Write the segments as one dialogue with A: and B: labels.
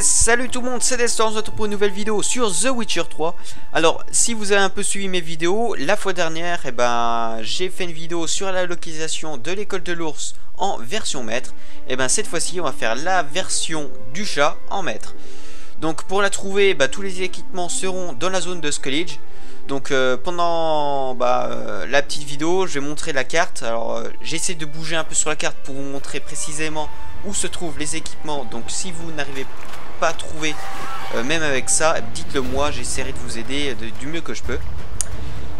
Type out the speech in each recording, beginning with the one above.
A: Salut tout le monde, c'est Destin, on se retrouve pour une nouvelle vidéo sur The Witcher 3 Alors, si vous avez un peu suivi mes vidéos, la fois dernière, eh ben, j'ai fait une vidéo sur la localisation de l'école de l'ours en version maître. Et eh ben cette fois-ci, on va faire la version du chat en maître. Donc pour la trouver, bah, tous les équipements seront dans la zone de Skullage donc euh, pendant bah, euh, la petite vidéo, je vais montrer la carte. Alors euh, j'essaie de bouger un peu sur la carte pour vous montrer précisément où se trouvent les équipements. Donc si vous n'arrivez pas à trouver, même avec ça, dites-le moi, j'essaierai de vous aider du mieux que je peux.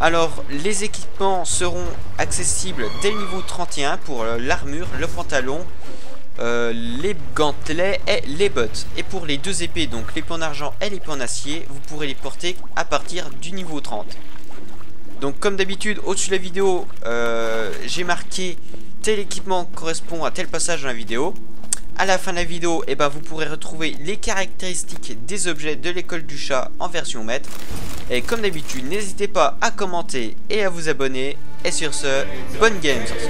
A: Alors les équipements seront accessibles dès le niveau 31 pour l'armure, le pantalon, euh, les gantelets et les bottes. Et pour les deux épées, donc l'épée en argent et l'épée en acier, vous pourrez les porter à partir du niveau 30. Donc comme d'habitude, au-dessus de la vidéo, euh, j'ai marqué tel équipement correspond à tel passage dans la vidéo. À la fin de la vidéo, eh ben, vous pourrez retrouver les caractéristiques des objets de l'école du chat en version maître. Et comme d'habitude, n'hésitez pas à commenter et à vous abonner. Et sur ce, bonne game sur ce.